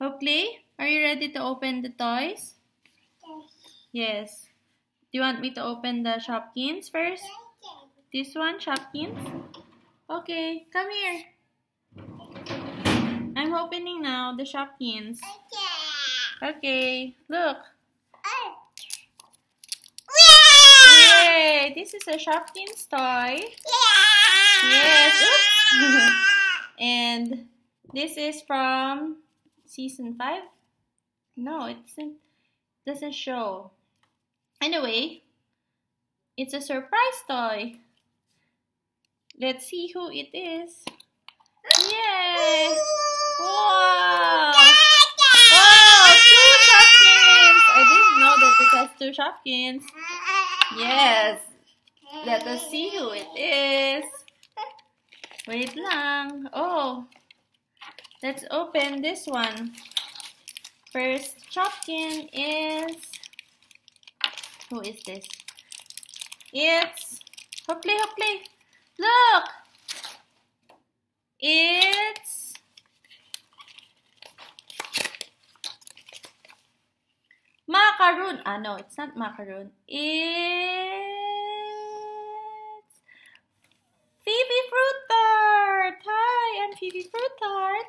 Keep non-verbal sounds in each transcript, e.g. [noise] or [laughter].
Oakley, are you ready to open the toys? Yes. Yes. Do you want me to open the Shopkins first? This one, Shopkins? Okay, come here. I'm opening now the Shopkins. Okay, Okay, look. Yay! This is a Shopkins toy. Yeah. Yes. [laughs] And this is from season 5. No, it doesn't, doesn't show. Anyway, it's a surprise toy. Let's see who it is. Yay! [laughs] Wow! Wow! Two Shopkins! I didn't know that it has two Shopkins. Yes. Let us see who it is. [laughs] Wait lang. Oh. Let's open this one. First Shopkin is... Who is this? It's... Hopefully, hopefully. Look! It's... Macaroon. Ah, no, it's not macaroon. It's... Phoebe Fruit Tart. Hi, I'm Phoebe Fruit Tart.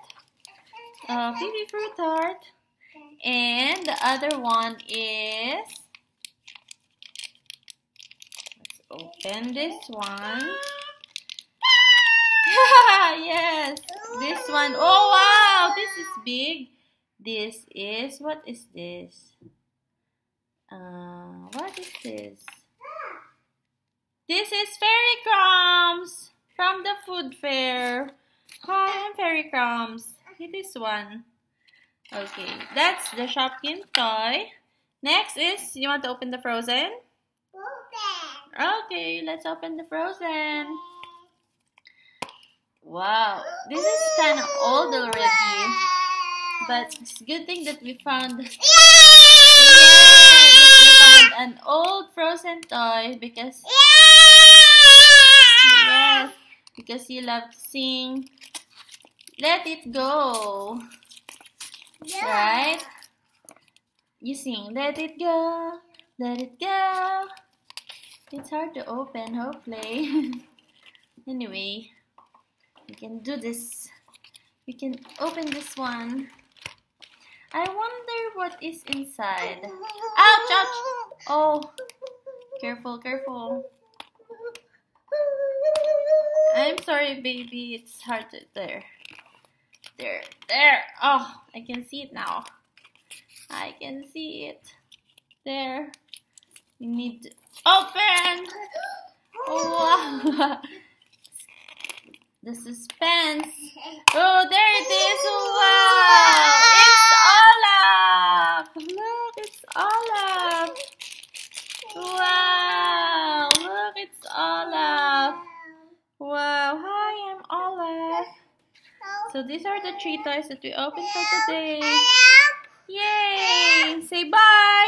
Uh, Phoebe Fruit Tart. And the other one is... Let's open this one. [laughs] yes, this one. Oh, wow, this is big. This is, what is this? Uh, what is this? This is Fairy Crumbs from the food fair. Hi, I'm Fairy Crumbs. This one. Okay, that's the Shopkin toy. Next is, you want to open the Frozen? Okay, let's open the Frozen. Wow, this is kind of old already. But it's a good thing that we found... [laughs] Yeah! we found an old Frozen toy because... Yes, because you love to sing. Let it go. Yeah. Right? You sing, let it go, let it go. It's hard to open, hopefully. [laughs] anyway, we can do this. We can open this one. I wonder what is inside. Ouch, ouch. Oh, careful, careful. I'm sorry, baby. It's hard to. There. There. There. Oh, I can see it now. I can see it. There. You need to open. [gasps] Oh, wow. [laughs] the suspense. Oh, there it is. Wow. It's Olaf. Look, it's Olaf. Wow. Look, it's Olaf. Wow. Hi, I'm Olaf. So these are the three toys that we opened for today. Yay! Say bye!